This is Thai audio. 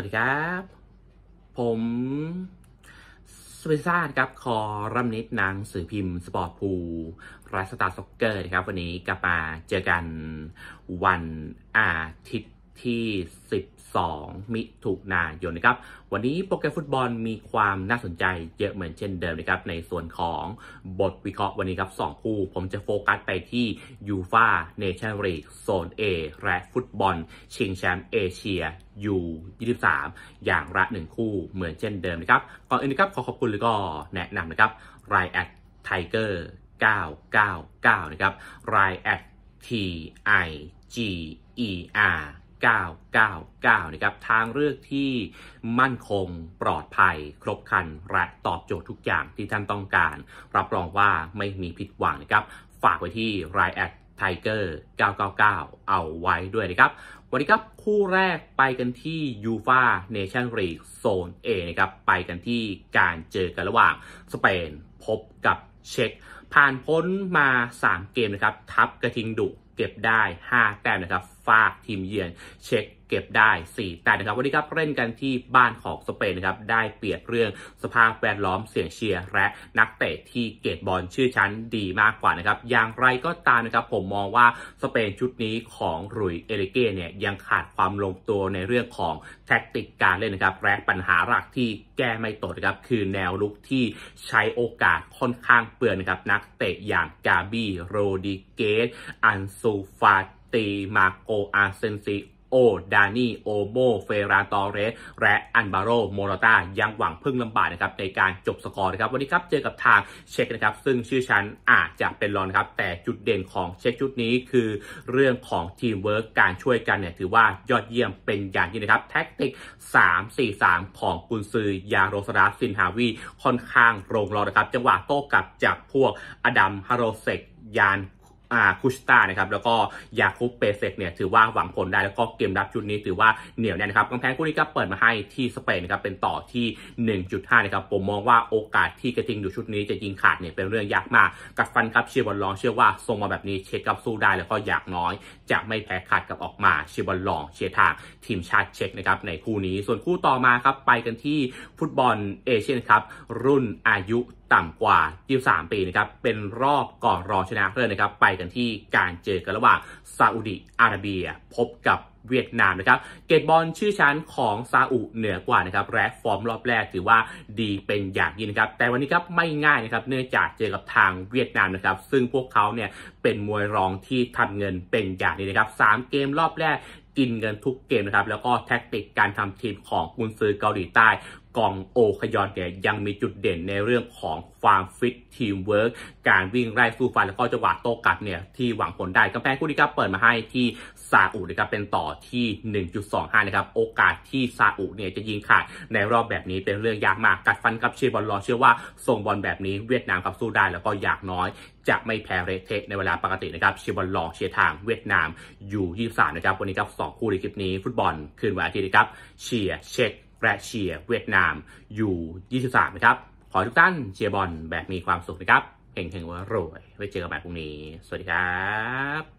สวัสดีครับ ผมสปิโนซ่าครับ คอลัมนิสต์หนังสือพิมพ์ สปอร์ตพูลสตาร์ซอคเก้อร์นะครับ วันนี้กลับมาเจอกันวันอาทิตย์ ที่ 12 มิถุนายนนะครับ วันนี้โปรแกรมฟุตบอลมีความน่าสนใจเยอะเหมือนเช่นเดิมนะครับ ในส่วนของบทวิเคราะห์วันนี้ครับ 2 คู่ ผมจะโฟกัสไปที่ยูฟาเนชั่นลีกโซน A และฟุตบอล ชิงแชมป์เอเชีย U23 อย่างละหนึ่งคู่เหมือนเช่นเดิมนะครับ ก่อนอื่นนะครับขอขอบคุณแล้วก็แนะนำนะครับไลน์แอดไทเกอร์999 นะครับรายแอด T I G E R 999 นะครับ ทางเลือกที่มั่นคงปลอดภัย ครบครัน และตอบโจทย์ทุกอย่างที่ท่านต้องการ รับรองว่าไม่มีผิดหวังนะครับ ฝากไว้ที่ไลน์แอดไทเกอร์999 เอาไว้ด้วยนะครับ วันนี้ครับ คู่แรกไปกันที่ยูฟาเนชั่นลีกโซน A นะครับ ไปกันที่การเจอกันระหว่างสเปนพบกับเช็กผ่านพ้นมา 3 เกมนะครับ ทัพกระทิงดุ เก็บได้ 5 แต้มนะครับ ฝั่งทีมเยือนเช็ค เก็บได้ 4 แต้มนะครับวันนี้ครับเล่นกันที่บ้านของสเปนนะครับได้เปรียบเรื่องสภาพแวดล้อมเสียงเชียร์และนักเตะที่เกรดบอลชื่อชั้นดีมากกว่านะครับอย่างไรก็ตามนะครับผมมองว่าสเปนชุดนี้ของหลุยส์เอ็นริเก้เนี่ยยังขาดความลงตัวในเรื่องของแท็กติกการเล่นนะครับและปัญหาหลักที่แก้ไม่ตกนะครับคือแนวรุกที่ใช้โอกาสค่อนข้างเปลืองนะครับนักเตะอย่างกาบี้โรดริเกซอันซูฟาตีมาร์โกอาเซนซิ โอ ดานี่ โอลโม เฟร์รานตอร์เรส และอัลบาโร โมราตายังหวังพึ่งลำบากนะครับในการจบสกอร์นะครับ วันนี้ครับเจอกับทางเช็คนะครับ ซึ่งชื่อชั้นอาจจะเป็นรองครับ แต่จุดเด่นของเช็คชุดนี้คือเรื่องของทีมเวิร์กการช่วยกันเนี่ยถือว่ายอดเยี่ยมเป็นอย่างยิ่งนะครับ แท็กติก 3-4-3 ของกุนซือยาโรสลาฟซิลฮาวีค่อนข้างลงล็อกนะครับ จังหวะโต้กลับจากพวกอดัมฮาโรเซกยาน อาคุชตานะครับแล้วก็ยาคุบเปเซกเนี่ยถือว่าหวังผลได้แล้วก็เกมรับชุดนี้ถือว่าเหนียวแน่นนะครับกำแพงคู่นี้ก็เปิดมาให้ที่สเปนนะครับเป็นต่อที่ 1.5 นะครับผมมองว่าโอกาสที่กระทิงดูชุดนี้จะยิงขาดเนี่ยเป็นเรื่องยากมากกัดฟันครับเชียร์บอลลองเชื่อว่าทรงมาแบบนี้เช็คกับสู้ได้แล้วก็อยากน้อย จะไม่แพ้ขาดกับออกมาเชียร์บอลลองเชียร์ทางทีมชาติเช็คนะครับในคู่นี้ส่วนคู่ต่อมาครับไปกันที่ฟุตบอลเอเชียนครับรุ่นอายุต่ำกว่า 23 ปีนะครับ เป็นรอบก่อนรองชนะเลิศนะครับ ไปกันที่การเจอกันระหว่างซาอุดิอาระเบีย พบกับเวียดนามนะครับเกตบอลชื่อชั้นของซาอุเหนือกว่านะครับแรกฟอร์มรอบแรกถือว่าดีเป็นอย่างยิ่งนะครับแต่วันนี้ครับไม่ง่ายนะครับเนื่องจากเจอกับทางเวียดนามนะครับซึ่งพวกเขาเนี่ยเป็นมวยรองที่ทำเงินเป็นอย่างนี้นะครับ3เกมรอบแรกกินเงินทุกเกมนะครับแล้วก็แท็กติกการทำทีมของกุนซือเกาหลีใต้ กองโอคยอนเนี่ยยังมีจุดเด่นในเรื่องของความฟิตทีมเวิร์กการวิ่งไล่สู้ฟันแล้วก็จังหวะโต้กลับเนี่ยที่หวังผลได้กำแพงคู่นี้ครับเปิดมาให้ที่ซาอุนะครับเป็นต่อที่ 1.25 นะครับ โอกาสที่ซาอุเนี่ยจะยิงขาดในรอบแบบนี้เป็นเรื่องยากมากกัดฟันกับเชียร์บอลรองเชื่อว่าทรงบอลแบบนี้เวียดนามกับสู้ได้แล้วก็อย่างน้อยจะไม่แพ้เรเทในเวลาปกตินะครับเชียร์บอลรองเชียร์ทางเวียดนาม U 23 นะครับวันนี้ครับ2คู่ในคลิปนี้ฟุตบอลคืนวันอาทิตย์นะครับเชียร์เช็ค และเชียร์เวียดนามอยู่ 23 นะครับ ขอทุกท่านเชียร์บอลแบบมีความสุขนะครับเฮงๆว่ารวย ไว้เจอกันใหม่พรุ่งนี้ สวัสดีครับ